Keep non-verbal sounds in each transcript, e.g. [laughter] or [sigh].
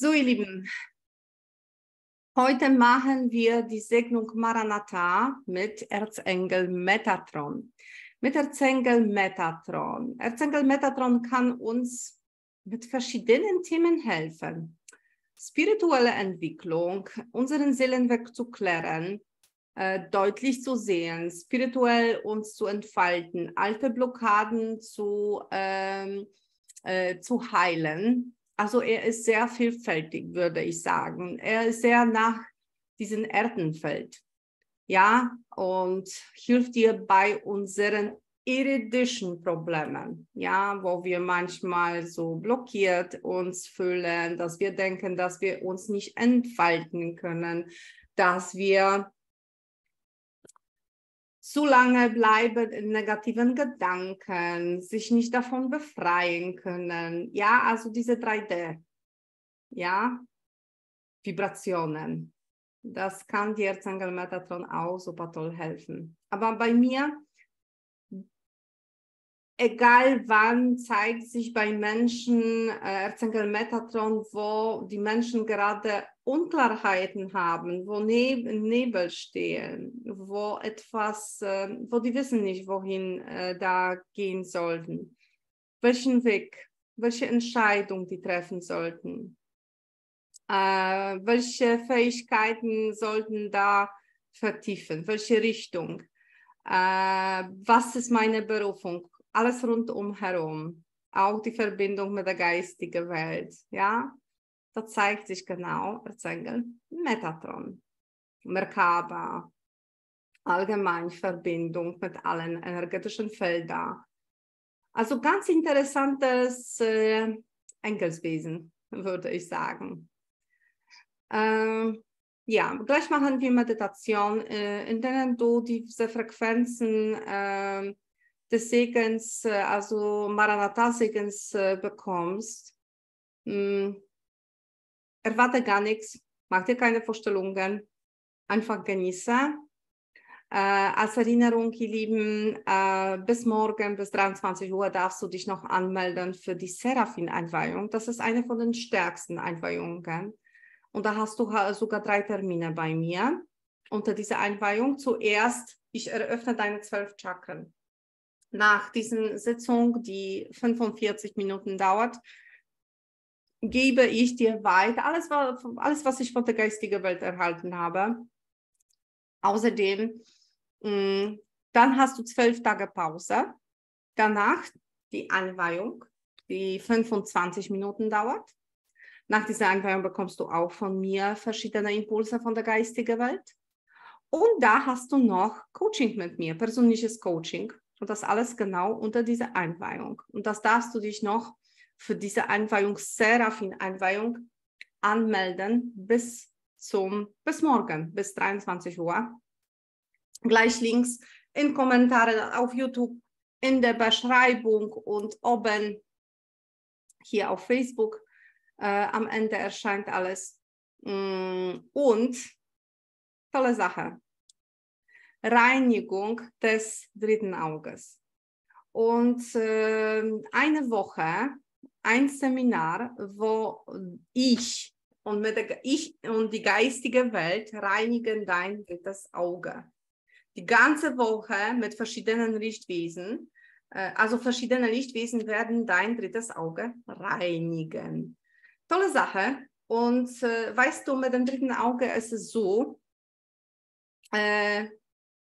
So, ihr Lieben, heute machen wir die Segnung Maranatha mit Erzengel Metatron. Mit Erzengel Metatron. Erzengel Metatron kann uns mit verschiedenen Themen helfen. Spirituelle Entwicklung, unseren Seelenweg zu klären, äh, deutlich zu sehen, spirituell uns zu entfalten, alte Blockaden zu, ähm, äh, zu heilen also er ist sehr vielfältig, würde ich sagen. Er ist sehr nach diesem Erdenfeld. Ja, und hilft dir bei unseren irdischen Problemen, ja, wo wir manchmal so blockiert uns fühlen, dass wir denken, dass wir uns nicht entfalten können, dass wir zu lange bleiben in negativen Gedanken, sich nicht davon befreien können. Ja, also diese 3D. Ja, Vibrationen. Das kann dir Erzengel Metatron auch super toll helfen. Aber bei mir egal wann zeigt sich bei Menschen äh, Erzengel Metatron, wo die Menschen gerade Unklarheiten haben, wo Neb Nebel stehen, wo etwas, äh, wo die wissen nicht, wohin äh, da gehen sollten, welchen Weg, welche Entscheidung die treffen sollten, äh, welche Fähigkeiten sollten da vertiefen, welche Richtung, äh, was ist meine Berufung, alles rundum herum, auch die Verbindung mit der geistigen Welt, ja, da zeigt sich genau Erzengel Metatron, Merkaba, allgemein Verbindung mit allen energetischen Feldern. Also ganz interessantes äh, Engelswesen, würde ich sagen. Ähm, ja, gleich machen wir Meditation, äh, in denen du diese Frequenzen äh, des Segens, äh, also Maranatha-Segens äh, bekommst, mh, hm, erwarte gar nichts, mach dir keine Vorstellungen, einfach genieße. Äh, als Erinnerung, ihr Lieben, äh, bis morgen, bis 23 Uhr darfst du dich noch anmelden für die Seraphin-Einweihung. Das ist eine von den stärksten Einweihungen. Und da hast du sogar drei Termine bei mir unter dieser Einweihung. Zuerst, ich eröffne deine zwölf Chakren nach dieser Sitzung, die 45 Minuten dauert, gebe ich dir weiter alles, alles was ich von der geistigen Welt erhalten habe. Außerdem, mm, dann hast du zwölf Tage Pause. Danach die Anweihung, die 25 Minuten dauert. Nach dieser Anweihung bekommst du auch von mir verschiedene Impulse von der geistigen Welt. Und da hast du noch Coaching mit mir, persönliches Coaching. Und das alles genau unter dieser Einweihung. Und das darfst du dich noch für diese Einweihung, Seraphin-Einweihung, anmelden bis zum, bis morgen, bis 23 Uhr. Gleich links in Kommentaren auf YouTube, in der Beschreibung und oben hier auf Facebook. Äh, am Ende erscheint alles. Mm, und tolle Sache. Reinigung des dritten Auges. Und äh, eine Woche, ein Seminar, wo ich und, mit der, ich und die geistige Welt reinigen dein drittes Auge. Die ganze Woche mit verschiedenen Lichtwesen, äh, also verschiedene Lichtwesen werden dein drittes Auge reinigen. Tolle Sache. Und äh, weißt du, mit dem dritten Auge ist es so, äh,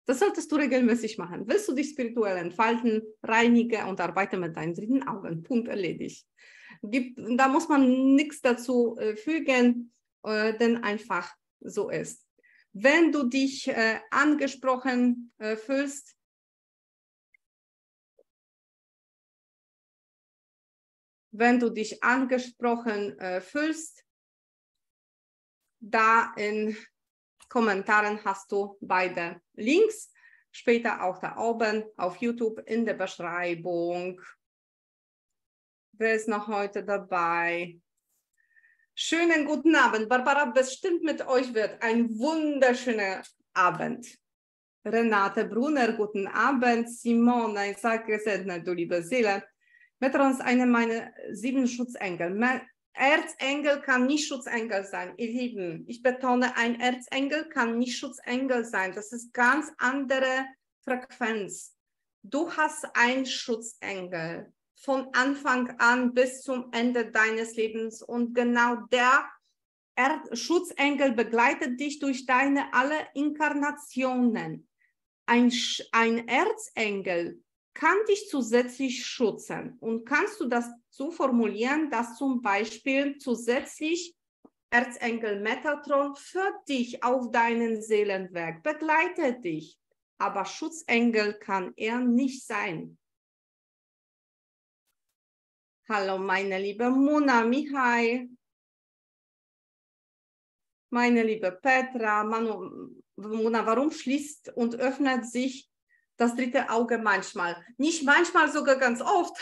das solltest du regelmäßig machen. Willst du dich spirituell entfalten, reinige und arbeite mit deinen dritten Augen. Punkt erledigt. Gibt, da muss man nichts dazu äh, fügen, äh, denn einfach so ist. Wenn du dich äh, angesprochen äh, fühlst, wenn du dich angesprochen äh, fühlst, da in Kommentaren hast du beide Links. Später auch da oben auf YouTube in der Beschreibung. Wer ist noch heute dabei? Schönen guten Abend. Barbara, bestimmt mit euch wird ein wunderschöner Abend. Renate Brunner, guten Abend. Simone, ich sage du liebe Seele. Metron ist eine meiner sieben Schutzengel. Erzengel kann nicht Schutzengel sein, ihr Lieben. Ich betone, ein Erzengel kann nicht Schutzengel sein. Das ist ganz andere Frequenz. Du hast einen Schutzengel von Anfang an bis zum Ende deines Lebens und genau der er Schutzengel begleitet dich durch deine alle Inkarnationen. Ein, ein Erzengel kann dich zusätzlich schützen. Und kannst du das so formulieren, dass zum Beispiel zusätzlich Erzengel Metatron für dich auf deinen Seelenweg begleitet dich. Aber Schutzengel kann er nicht sein. Hallo, meine liebe Mona Mihai meine liebe Petra, Manu, Mona, warum schließt und öffnet sich das dritte Auge manchmal? Nicht manchmal, sogar ganz oft.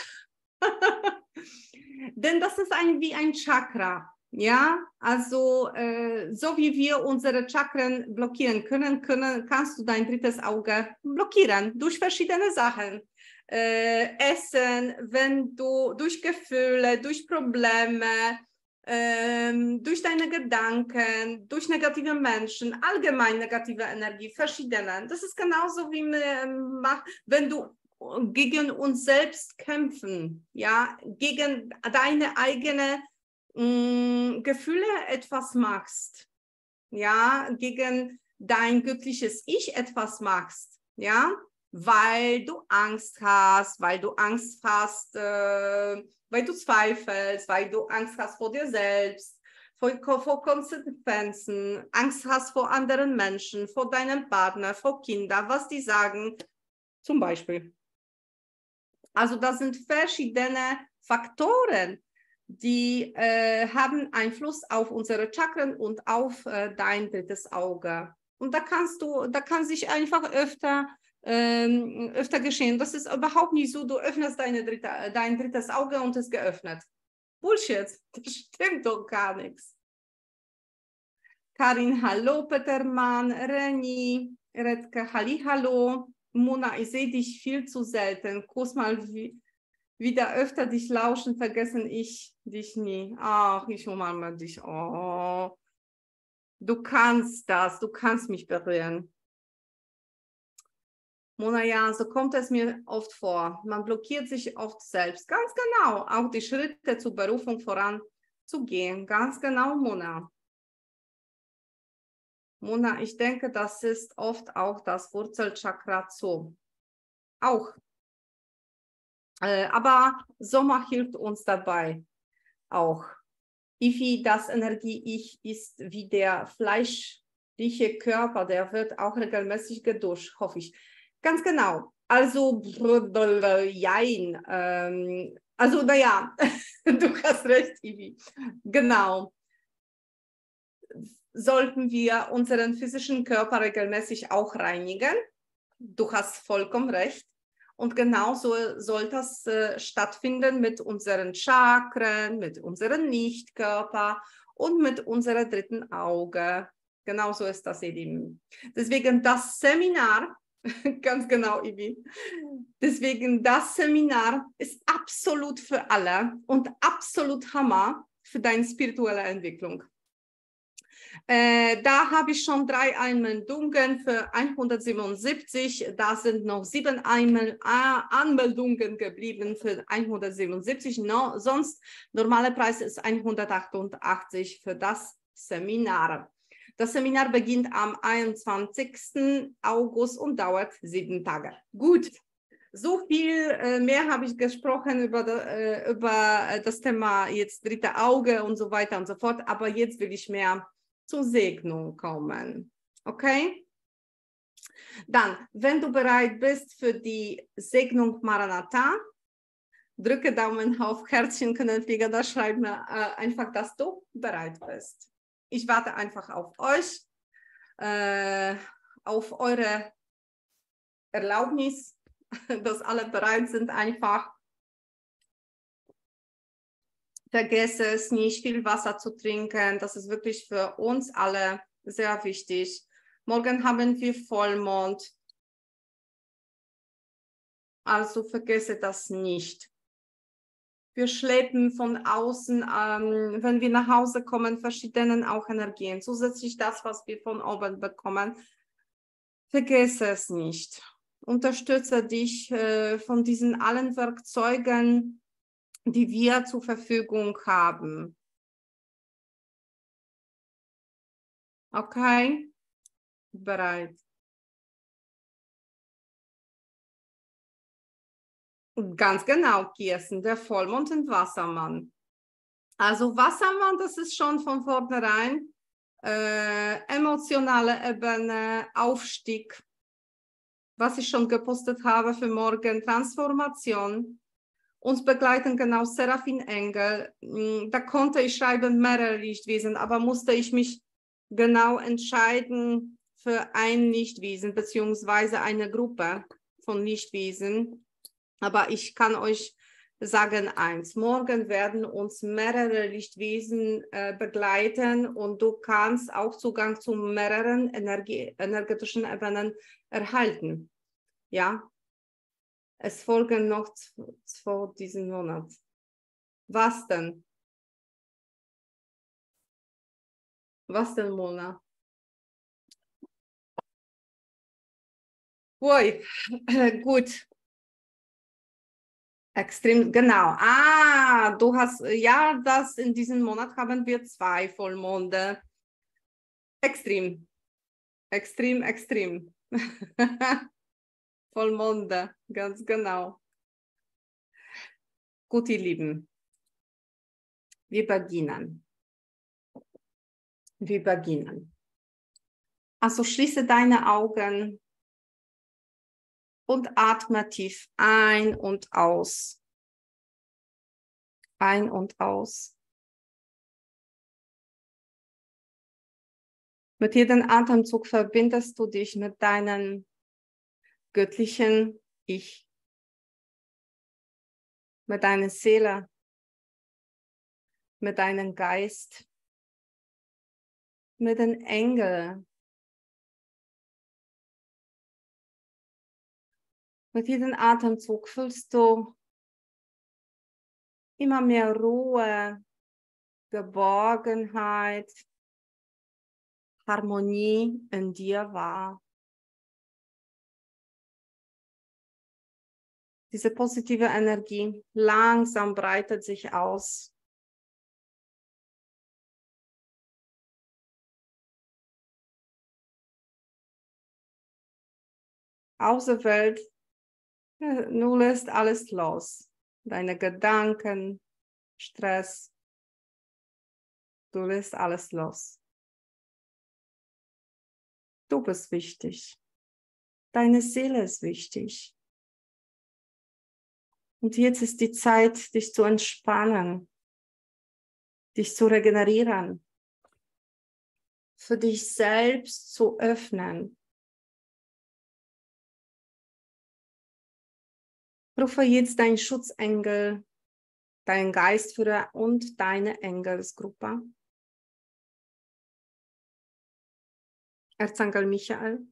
[laughs] Denn das ist ein, wie ein Chakra. Ja, also äh, so wie wir unsere Chakren blockieren können, können, kannst du dein drittes Auge blockieren durch verschiedene Sachen. Äh, Essen, wenn du durch Gefühle, durch Probleme, durch deine Gedanken, durch negative Menschen, allgemein negative Energie, verschiedene. Das ist genauso wie wenn du gegen uns selbst kämpfen, ja, gegen deine eigenen mm, Gefühle etwas machst, ja, gegen dein göttliches Ich etwas machst, ja, weil du Angst hast, weil du Angst hast, äh, weil du zweifelst, weil du Angst hast vor dir selbst, vor, vor Konsequenzen, Angst hast vor anderen Menschen, vor deinem Partner, vor Kindern, was die sagen, zum Beispiel. Also das sind verschiedene Faktoren, die äh, haben Einfluss auf unsere Chakren und auf äh, dein drittes Auge. Und da kannst du, da kann sich einfach öfter ähm, öfter geschehen. Das ist überhaupt nicht so, du öffnest dritte, dein drittes Auge und es geöffnet. Bullshit, [laughs] das stimmt doch gar nichts. Karin, hallo, Petermann, Reni, Redke, Halli, hallo. Mona, ich sehe dich viel zu selten. Kuss mal wieder öfter dich lauschen, vergessen ich dich nie. Ach, ich umarme dich. Oh, du kannst das, du kannst mich berühren. Mona, ja, so kommt es mir oft vor. Man blockiert sich oft selbst. Ganz genau, auch die Schritte zur Berufung voranzugehen. Ganz genau, Mona. Mona, ich denke, das ist oft auch das Wurzelchakra zu. Auch. Äh, aber Sommer hilft uns dabei auch. Ifi, das Energie-Ich ist wie der fleischliche Körper, der wird auch regelmäßig geduscht, hoffe ich. Ganz genau. Also, jein. Ähm, also, naja, [laughs] du hast recht, Ivi. Genau. Sollten wir unseren physischen Körper regelmäßig auch reinigen? Du hast vollkommen recht. Und genauso soll das äh, stattfinden mit unseren Chakren, mit unserem Lichtkörper und mit unserem dritten Auge. Genauso ist das eben. Deswegen das Seminar [laughs] Ganz genau, Ibi. Deswegen, das Seminar ist absolut für alle und absolut Hammer für deine spirituelle Entwicklung. Äh, da habe ich schon drei Anmeldungen für 177. Da sind noch sieben Einmel Anmeldungen geblieben für 177. No, sonst normale Preis ist 188 für das Seminar. Das Seminar beginnt am 21. August und dauert sieben Tage. Gut, so viel äh, mehr habe ich gesprochen über, äh, über das Thema jetzt dritte Auge und so weiter und so fort, aber jetzt will ich mehr zur Segnung kommen. Okay? Dann, wenn du bereit bist für die Segnung Maranatha, drücke Daumen auf, Herzchen können Flieger, da schreib mir äh, einfach, dass du bereit bist ich warte einfach auf euch, äh, auf eure Erlaubnis, [laughs] dass alle bereit sind, einfach. Vergesse es nicht, viel Wasser zu trinken. Das ist wirklich für uns alle sehr wichtig. Morgen haben wir Vollmond. Also vergesse das nicht. Wir schleppen von außen, ähm, wenn wir nach Hause kommen, verschiedenen auch Energien. Zusätzlich das, was wir von oben bekommen. Vergesse es nicht. Unterstütze dich äh, von diesen allen Werkzeugen, die wir zur Verfügung haben. Okay? Bereit. Ganz genau, Kirsten, der Vollmond und Wassermann. Also Wassermann, das ist schon von vornherein äh, emotionale Ebene, Aufstieg, was ich schon gepostet habe für morgen, Transformation. Uns begleiten genau Seraphin Engel. Hm, da konnte ich schreiben mehrere Lichtwesen, aber musste ich mich genau entscheiden für ein Lichtwesen beziehungsweise eine Gruppe von Lichtwesen. Aber ich kann euch sagen eins, morgen werden uns mehrere Lichtwesen äh, begleiten und du kannst auch Zugang zu mehreren Energie, energetischen Ebenen erhalten. Ja, es folgen noch vor diesem Monat. Was denn? Was denn, Mona? Ui, [laughs] gut. Extrem, genau. Ah, du hast, ja, das in diesem Monat haben wir zwei Vollmonde. Extrem. Extrem, extrem. [laughs] Vollmonde, ganz genau. Gut, ihr Lieben. Wir beginnen. Wir beginnen. Also schließe deine Augen und atme tief ein und aus. Ein und aus. Mit jedem Atemzug verbindest du dich mit deinem göttlichen Ich, mit deiner Seele, mit deinem Geist, mit den Engeln, Mit jedem Atemzug fühlst du immer mehr Ruhe, Geborgenheit, Harmonie in dir wahr. Diese positive Energie langsam breitet sich aus. Außerwelt Du lässt alles los. Deine Gedanken, Stress. Du lässt alles los. Du bist wichtig. Deine Seele ist wichtig. Und jetzt ist die Zeit, dich zu entspannen, dich zu regenerieren, für dich selbst zu öffnen, Rufe jetzt deinen Schutzengel, deinen Geistführer und deine Engelsgruppe. Erzengel Michael.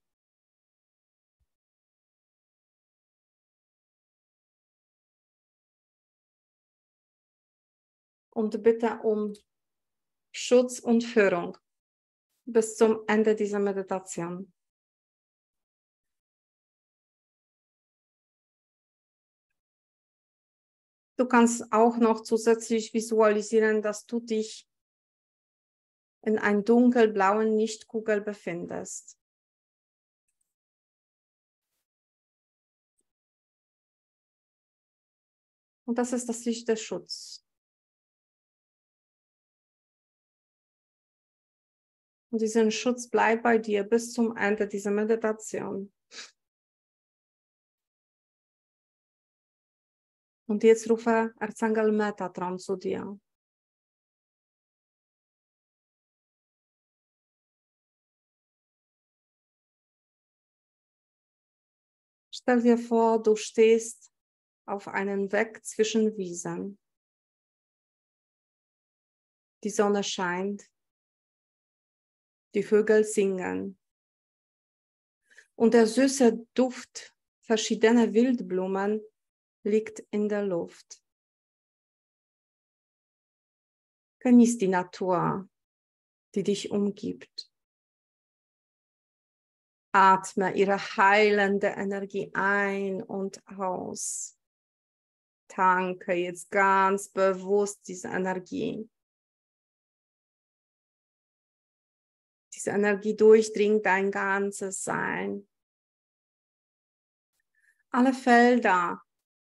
Und bitte um Schutz und Führung bis zum Ende dieser Meditation. Du kannst auch noch zusätzlich visualisieren, dass du dich in einem dunkelblauen Lichtkugel befindest. Und das ist das Licht des Schutzes. Und diesen Schutz bleibt bei dir bis zum Ende dieser Meditation. Und jetzt rufe Erzengel Metatron zu dir. Stell dir vor, du stehst auf einem Weg zwischen Wiesen. Die Sonne scheint, die Vögel singen und der süße Duft verschiedener Wildblumen liegt in der Luft. Genieß die Natur, die dich umgibt. Atme ihre heilende Energie ein und aus. Tanke jetzt ganz bewusst diese Energie. Diese Energie durchdringt dein ganzes Sein. Alle Felder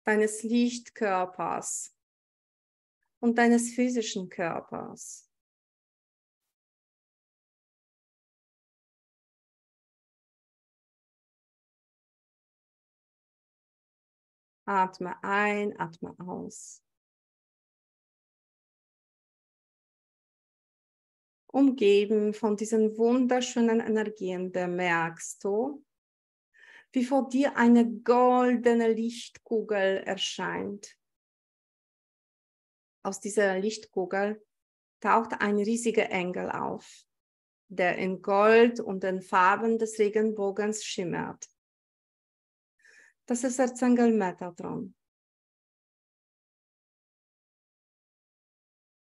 deines Lichtkörpers und deines physischen Körpers. Atme ein, atme aus. Umgeben von diesen wunderschönen Energien, da merkst du, wie vor dir eine goldene Lichtkugel erscheint. Aus dieser Lichtkugel taucht ein riesiger Engel auf, der in Gold und den Farben des Regenbogens schimmert. Das ist Erzengel Metatron.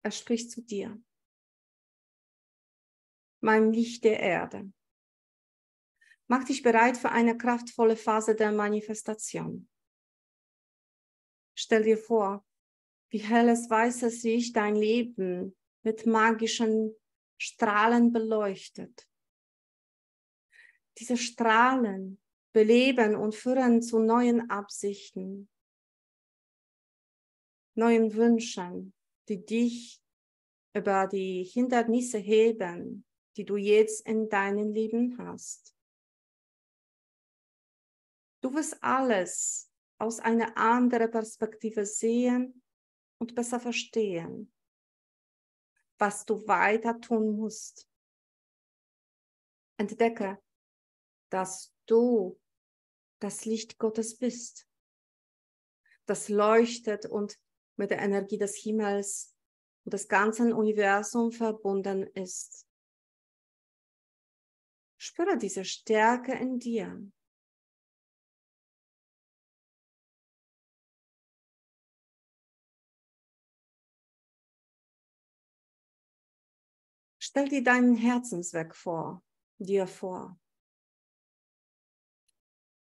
Er spricht zu dir. Mein Licht der Erde. Mach dich bereit für eine kraftvolle Phase der Manifestation. Stell dir vor, wie helles weißes Licht dein Leben mit magischen Strahlen beleuchtet. Diese Strahlen beleben und führen zu neuen Absichten, neuen Wünschen, die dich über die Hindernisse heben, die du jetzt in deinem Leben hast. Du wirst alles aus einer anderen Perspektive sehen und besser verstehen, was du weiter tun musst. Entdecke, dass du das Licht Gottes bist, das leuchtet und mit der Energie des Himmels und des ganzen Universums verbunden ist. Spüre diese Stärke in dir. Stell dir deinen Herzensweg vor, dir vor.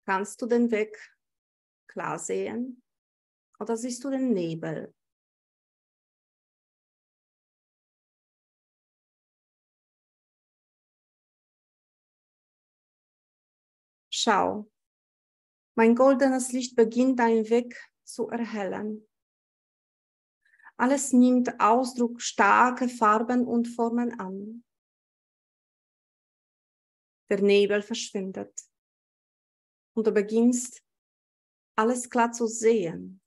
Kannst du den Weg klar sehen oder siehst du den Nebel? Schau, mein goldenes Licht beginnt deinen Weg zu erhellen. Alles nimmt Ausdruck starke Farben und Formen an. Der Nebel verschwindet und du beginnst alles klar zu sehen.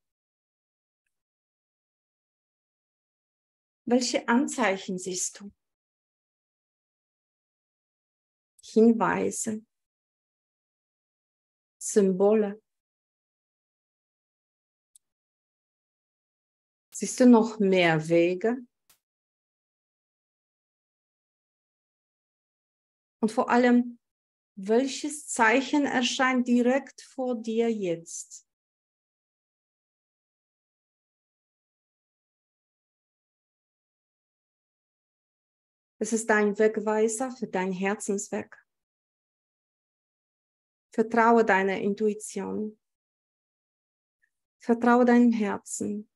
Welche Anzeichen siehst du? Hinweise, Symbole. Siehst du noch mehr Wege? Und vor allem, welches Zeichen erscheint direkt vor dir jetzt? Es ist dein Wegweiser für dein Herzensweg. Vertraue deiner Intuition. Vertraue deinem Herzen.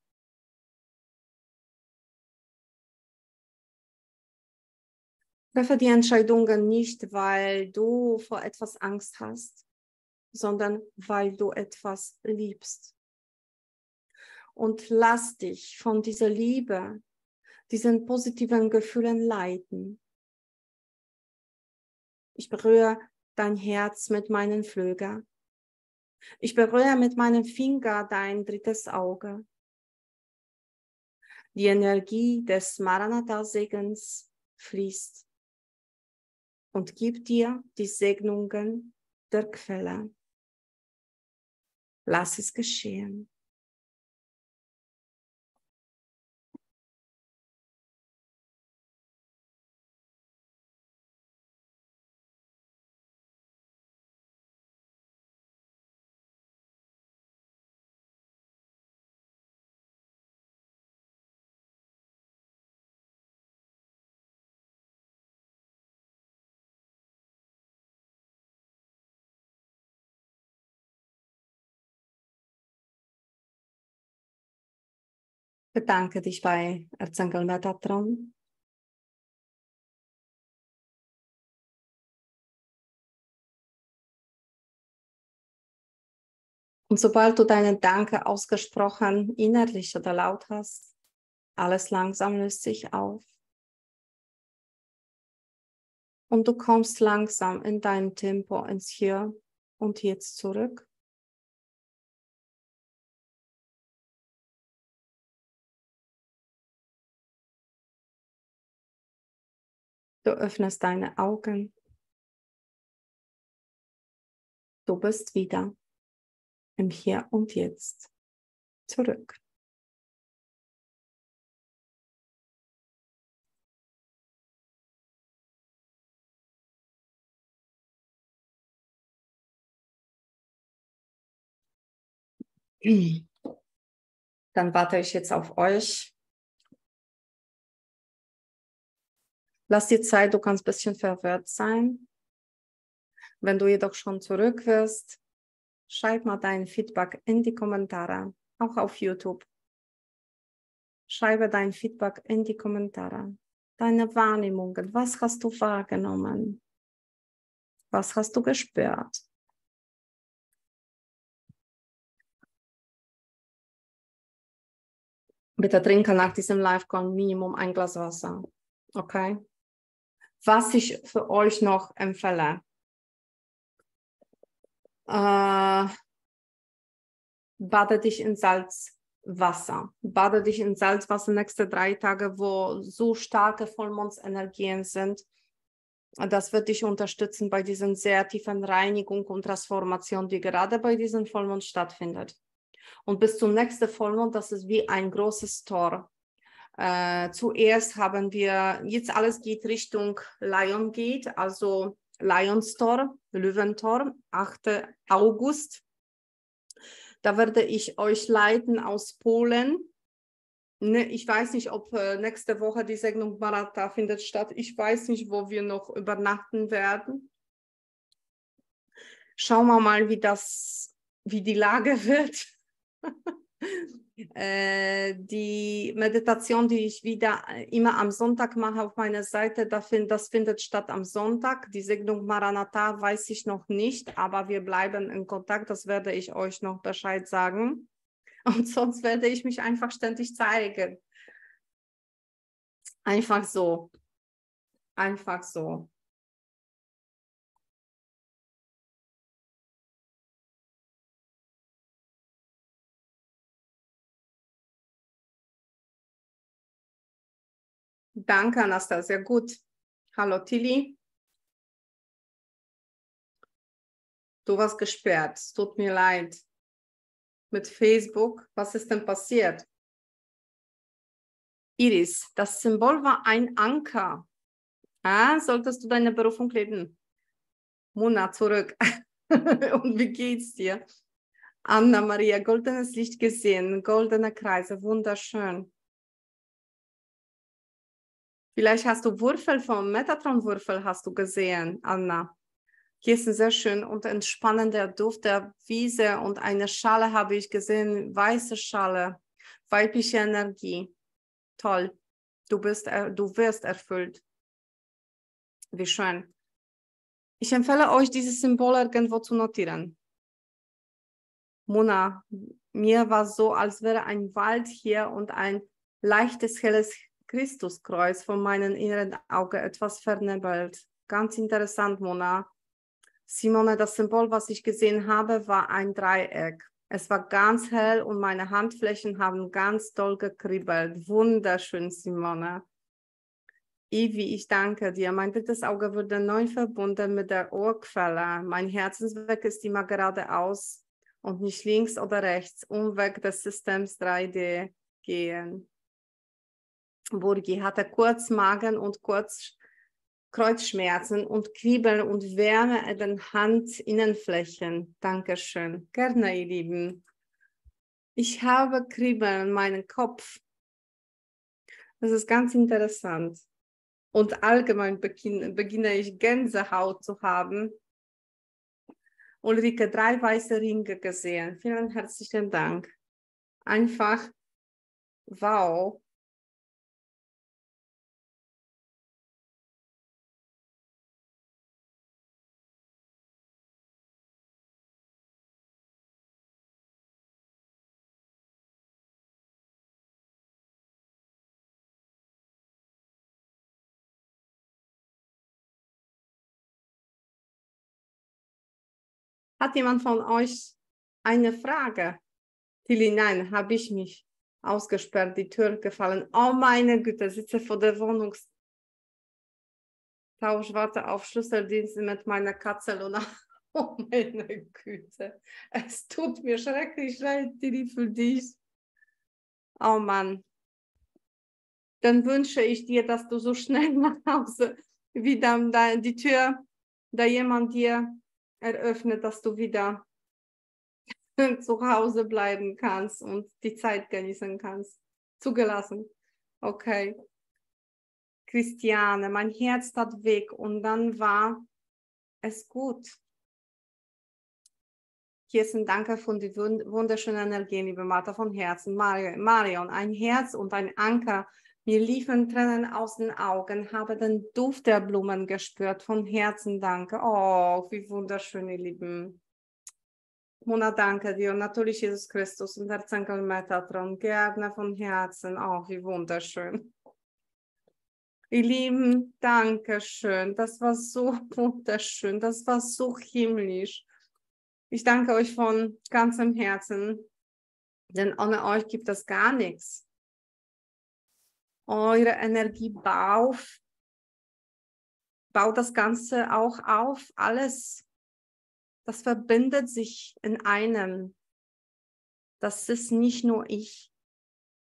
Treffe die Entscheidungen nicht, weil du vor etwas Angst hast, sondern weil du etwas liebst. Und lass dich von dieser Liebe, diesen positiven Gefühlen leiten. Ich berühre dein Herz mit meinen Flügeln. Ich berühre mit meinem Finger dein drittes Auge. Die Energie des Maranatha-Segens fließt und gib dir die Segnungen der Quelle. Lass es geschehen. Bedanke dich bei Erzengel Metatron. Und sobald du deinen Danke ausgesprochen, innerlich oder laut hast, alles langsam löst sich auf. Und du kommst langsam in deinem Tempo ins Hier und Jetzt zurück. Du öffnest deine Augen. Du bist wieder im Hier und Jetzt zurück. Dann warte ich jetzt auf euch. Lass dir Zeit, du kannst ein bisschen verwirrt sein. Wenn du jedoch schon zurück wirst, schreib mal dein Feedback in die Kommentare, auch auf YouTube. Schreibe dein Feedback in die Kommentare. Deine Wahrnehmungen, was hast du wahrgenommen? Was hast du gespürt? Bitte trinke nach diesem Live-Call Minimum ein Glas Wasser. Okay? Was ich für euch noch empfehle. Äh, bade dich in Salzwasser. Bade dich in Salzwasser nächste drei Tage, wo so starke Vollmondsenergien sind. Das wird dich unterstützen bei diesen sehr tiefen Reinigung und Transformation, die gerade bei diesem Vollmond stattfindet. Und bis zum nächsten Vollmond, das ist wie ein großes Tor. Äh, zuerst haben wir, jetzt alles geht Richtung Lion Gate, also Lionstor, Löwentor, 8. August. Da werde ich euch leiten aus Polen. Ne, ich weiß nicht, ob äh, nächste Woche die Segnung Maratha findet statt. Ich weiß nicht, wo wir noch übernachten werden. Schauen wir mal, wie das, wie die Lage [laughs] wird. Äh, die Meditation, die ich wieder äh, immer am Sonntag mache auf meiner Seite, das findet statt am Sonntag. Die Segnung Maranatha weiß ich noch nicht, aber wir bleiben in Kontakt. Das werde ich euch noch Bescheid sagen. [laughs] Und sonst werde ich mich einfach ständig zeigen. Einfach so. Einfach so. Danke, Anastasia. Gut. Hallo, Tilly. Du warst gesperrt. Es tut mir leid. Mit Facebook. Was ist denn passiert? Iris, das Symbol war ein Anker. Ah, solltest du deine Berufung leben? Mona, zurück. [laughs] Und wie geht's dir? Anna Maria, goldenes Licht gesehen, goldene Kreise, wunderschön. Vielleicht hast du Würfel vom Metatron-Würfel hast du gesehen, Anna. Hier ist ein sehr schön und entspannender Duft der Wiese und eine Schale habe ich gesehen, weiße Schale, weibliche Energie. Toll. Du bist, du wirst erfüllt. Wie schön. Ich empfehle euch, dieses Symbol irgendwo zu notieren. Mona, mir war so, als wäre ein Wald hier und ein leichtes, helles Christuskreuz von meinem inneren Auge etwas vernebelt. Ganz interessant, Mona. Simone, das Symbol, was ich gesehen habe, war ein Dreieck. Es war ganz hell und meine Handflächen haben ganz doll gekribbelt. Wunderschön, Simone. Ivi, ich danke dir. Mein drittes Auge wurde neu verbunden mit der Ohrquelle. Mein Herzensweg ist immer geradeaus und nicht links oder rechts, umweg des Systems 3D gehen. Burgi hatte kurz Magen und kurz Kreuzschmerzen und Kribbeln und Wärme in den Handinnenflächen. Dankeschön. Gerne, ihr Lieben. Ich habe Kribbeln in meinem Kopf. Das ist ganz interessant. Und allgemein beginne ich Gänsehaut zu haben. Ulrike, drei weiße Ringe gesehen. Vielen herzlichen Dank. Einfach Wow. Hat jemand von euch eine Frage? Tilly, nein, habe ich mich ausgesperrt, die Tür gefallen. Oh meine Güte, sitze vor der Wohnungstausch, warte auf Schlüsseldienst mit meiner Katze Luna. [laughs] Oh meine Güte, es tut mir schrecklich leid, Tilly, für dich. Oh Mann. Dann wünsche ich dir, dass du so schnell [laughs] nach Hause wieder die Tür, da jemand dir eröffnet, dass du wieder [laughs] zu Hause bleiben kannst und die Zeit genießen kannst. Zugelassen. Okay. Christiane, mein Herz tat weg und dann war es gut. Hier ist ein Danke von die wunderschönen Energien, liebe Martha, von Herzen. Marion, ein Herz und ein Anker. Mir liefen Tränen aus den Augen, habe den Duft der Blumen gespürt. Von Herzen danke. Oh, wie wunderschön, ihr Lieben. Mona, danke dir. Und natürlich Jesus Christus und Erzengel Metatron. Gerne von Herzen. Oh, wie wunderschön. Ihr Lieben, danke schön. Das war so [laughs] wunderschön. Das war so himmlisch. Ich danke euch von ganzem Herzen, denn ohne euch gibt es gar nichts. Eure Energie baut, baut das Ganze auch auf. Alles das verbindet sich in einem. Das ist nicht nur ich,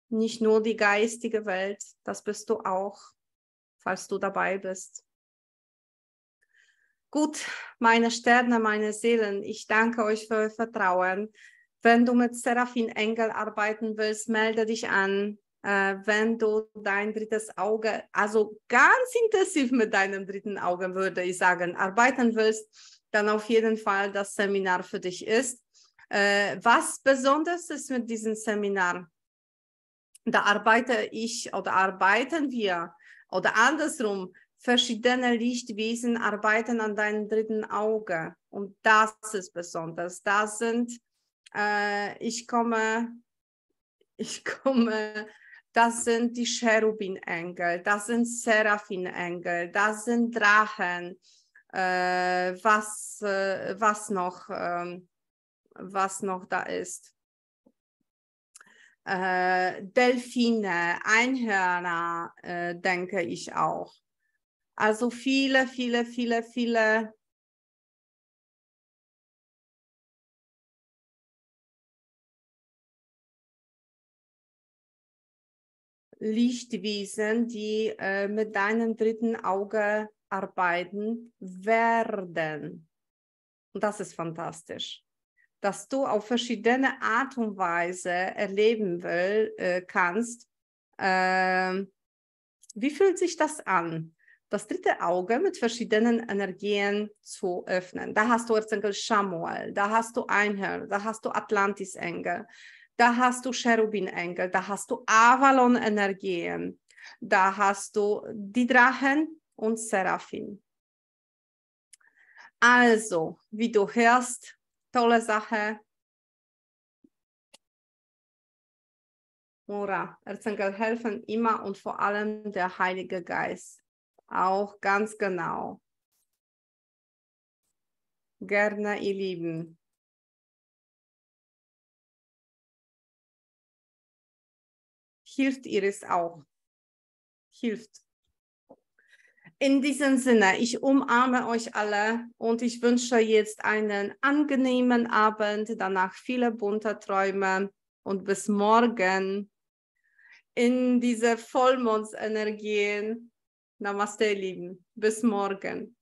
nicht nur die geistige Welt, das bist du auch, falls du dabei bist. Gut, meine Sterne, meine Seelen, ich danke euch für euer Vertrauen. Wenn du mit Seraphin Engel arbeiten willst, melde dich an. Äh, wenn du dein drittes Auge, also ganz intensiv mit deinem dritten Auge, würde ich sagen, arbeiten willst, dann auf jeden Fall das Seminar für dich ist. Äh, was besonders ist mit diesem Seminar? Da arbeite ich oder arbeiten wir oder andersrum, verschiedene Lichtwesen arbeiten an deinem dritten Auge. Und das ist besonders. Da sind, äh, ich komme, [laughs] ich komme, das sind die Cherubin-Engel, das sind Seraphin-Engel, das sind Drachen, äh, was, äh, was, noch, ähm, was noch da ist. Äh, Delfine, Einhörner, äh, denke ich auch. Also viele, viele, viele, viele Lichtwesen, die äh, mit deinem dritten Auge arbeiten werden. Und das ist fantastisch. Dass du auf verschiedene Art und Weise erleben will, äh, kannst, äh, wie fühlt sich das an? Das dritte Auge mit verschiedenen Energien zu öffnen. Da hast du Erzengel Samuel, da hast du Einhörner, da hast du Atlantis-Engel, da hast du Cherubin-Engel, da hast du Avalon-Energien, da hast du die Drachen, und Seraphim. Also, wie du hörst, tolle Sache. Mora, Erzengel helfen immer und vor allem der Heilige Geist. Auch ganz genau. Gerne, ihr Lieben. Hilft Iris auch. Hilft. In diesem Sinne, ich umarme euch alle und ich wünsche jetzt einen angenehmen Abend, danach viele bunte Träume und bis morgen in diese Vollmondsenergien. Namaste, Lieben. Bis morgen.